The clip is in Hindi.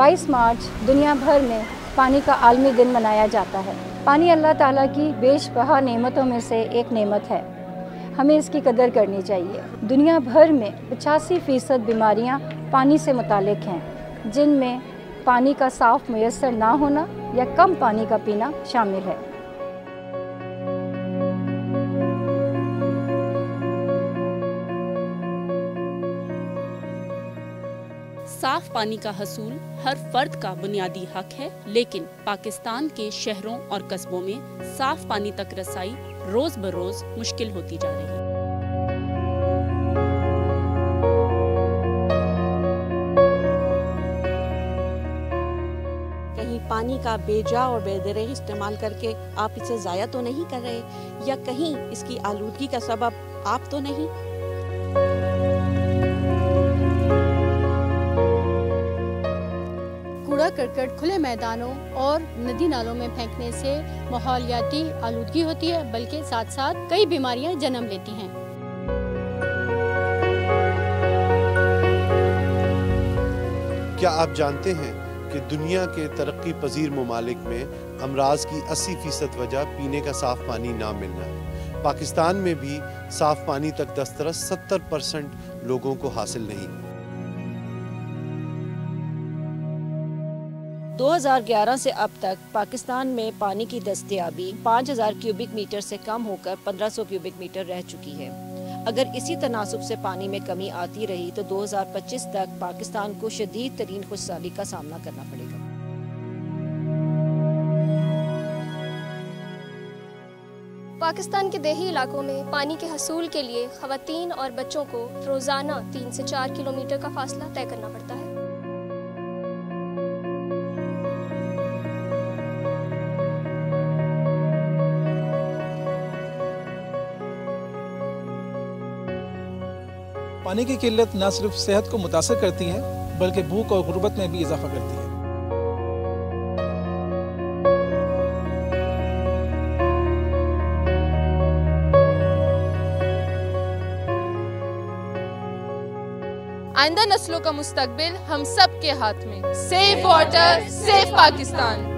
22 मार्च दुनिया भर में पानी का आलमी दिन मनाया जाता है। पानी अल्लाह ताला की बेशबहा नेमतों में से एक नेमत है। हमें इसकी कदर करनी चाहिए। दुनिया भर में पचासी फ़ीसद बीमारियाँ पानी से मुतक हैं, जिनमें पानी का साफ़ मैसर ना होना या कम पानी का पीना शामिल है। साफ़ पानी का हसूल हर फर्द का बुनियादी हक है, लेकिन पाकिस्तान के शहरों और कस्बों में साफ़ पानी तक रसाई रोज बरोज मुश्किल होती जा रही है। पानी का बेजा और बेदरे इस्तेमाल करके आप इसे ज़ाया तो नहीं कर रहे, या कहीं इसकी आलूदगी का सबब आप तो नहीं? करकट खुले मैदानों और नदी नालों में फेंकने से माहौलियाती आलूदगी होती है, बल्कि साथ साथ कई बीमारियाँ जन्म लेती हैं। क्या आप जानते हैं कि दुनिया के तरक्की पजीर ममालिक में अमराज की 80 फ़ीसद वजह पीने का साफ़ पानी ना मिलना? है पाकिस्तान में भी साफ़ पानी तक दस्तरस 70 परसेंट लोगों को हासिल नहीं। 2011 से अब तक पाकिस्तान में पानी की दस्तियाबी 5000 क्यूबिक मीटर से कम होकर 1500 क्यूबिक मीटर रह चुकी है। अगर इसी तनासब से पानी में कमी आती रही तो 2025 तक पाकिस्तान को शदीद तरीन खुशहाली का सामना करना पड़ेगा। पाकिस्तान के देही इलाकों में पानी के हसूल के लिए खवतान और बच्चों को रोज़ाना तीन से चार किलोमीटर का फासला तय करना पड़ता है। पानी की किल्लत न सिर्फ़ सेहत को मुतासर करती है, बल्कि भूख और गुर्बत में भी इजाफा करती है। आइंदा नस्लों का मुस्तकबिल हम सब के हाथ में। Safe water safe Pakistan.